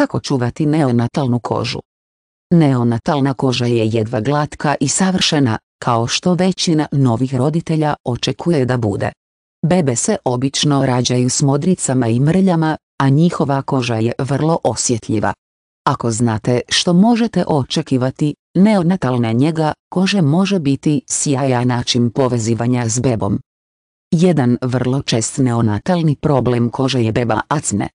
Kako čuvati neonatalnu kožu? Neonatalna koža je jedva glatka i savršena, kao što većina novih roditelja očekuje da bude. Bebe se obično rađaju s modricama i mrljama, a njihova koža je vrlo osjetljiva. Ako znate što možete očekivati, neonatalna njega kože može biti sjajan način povezivanja s bebom. Jedan vrlo čest neonatalni problem kože je beba acne.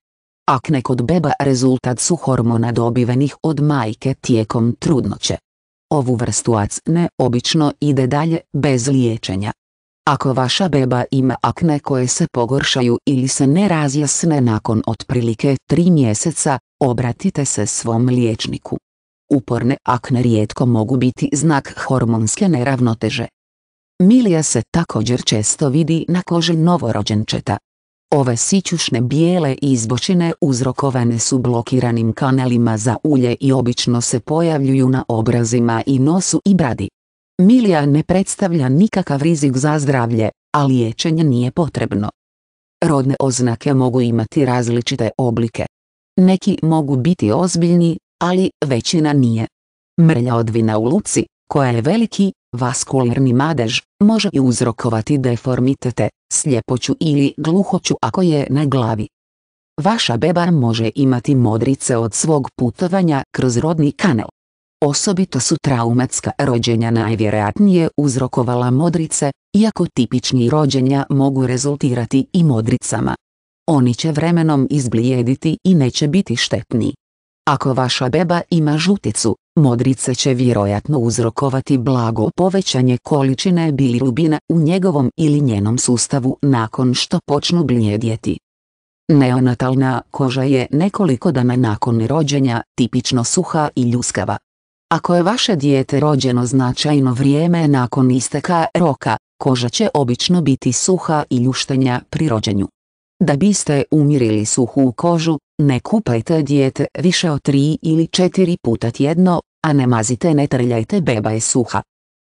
Akne kod beba rezultat su hormona dobivenih od majke tijekom trudnoće. Ovu vrstu acne obično ide dalje bez liječenja. Ako vaša beba ima akne koje se pogoršaju ili se ne razjasne nakon otprilike tri mjeseca, obratite se svom liječniku. Uporne akne rijetko mogu biti znak hormonske neravnoteže. Milija se također često vidi na koži novorođenčeta. Ove sićušne bijele izbočine uzrokovane su blokiranim kanalima za ulje i obično se pojavljuju na obrazima i nosu i bradi. Milija ne predstavlja nikakav rizik za zdravlje, a liječenje nije potrebno. Rodne oznake mogu imati različite oblike. Neki mogu biti ozbiljni, ali većina nije. Mrlja odvina u luci, koja je veliki, vaskularni madež, može i uzrokovati deformitete, sljepoću ili gluhoću ako je na glavi. Vaša beba može imati modrice od svog putovanja kroz rodni kanal. Osobito su traumatska rođenja najvjerojatnije uzrokovala modrice, iako tipični rođenja mogu rezultirati i modricama. Oni će vremenom izblijediti i neće biti štetni. Ako vaša beba ima žuticu, modrice će vjerojatno uzrokovati blago povećanje količine bilirubina u njegovom ili njenom sustavu nakon što počnu bljedjeti. Neonatalna koža je nekoliko dana nakon rođenja tipično suha i ljuskava. Ako je vaše dijete rođeno značajno vrijeme nakon isteka roka, koža će obično biti suha i ljuštenja pri rođenju. Da biste umirili suhu kožu, ne kupajte dijete više od tri ili četiri puta tjedno, a ne mazite ne trljajte beba je suha.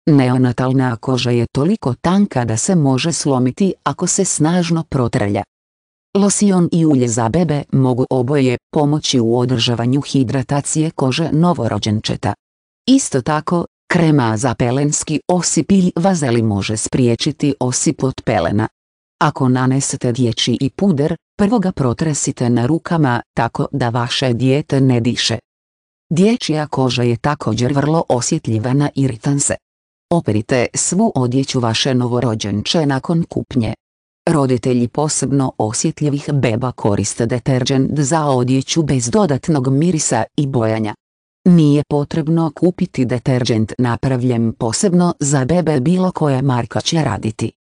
Neonatalna koža je toliko tanka da se može slomiti ako se snažno protrlja. Losion i ulje za bebe mogu oboje pomoći u održavanju hidratacije kože novorođenčeta. Isto tako, krema za pelenski osip ili vazeli može spriječiti osip od pelena. Ako nanesete dječji i puder, prvo ga protresite na rukama tako da vaše dijete ne diše. Dječja koža je također vrlo osjetljiva na iritanse. Operite svu odjeću vaše novorođenče nakon kupnje. Roditelji posebno osjetljivih beba koriste deterđent za odjeću bez dodatnog mirisa i bojanja. Nije potrebno kupiti deterđent napravljen posebno za bebe bilo koja marka će raditi.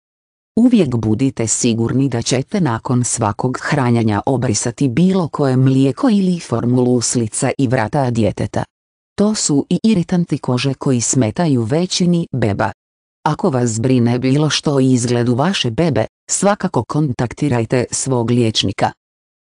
Uvijek budite sigurni da ćete nakon svakog hranjanja obrisati bilo koje mlijeko ili formulu uslica i vrata djeteta. To su i iritanti kože koji smetaju većini beba. Ako vas brine bilo što izgledu vaše bebe, svakako kontaktirajte svog liječnika.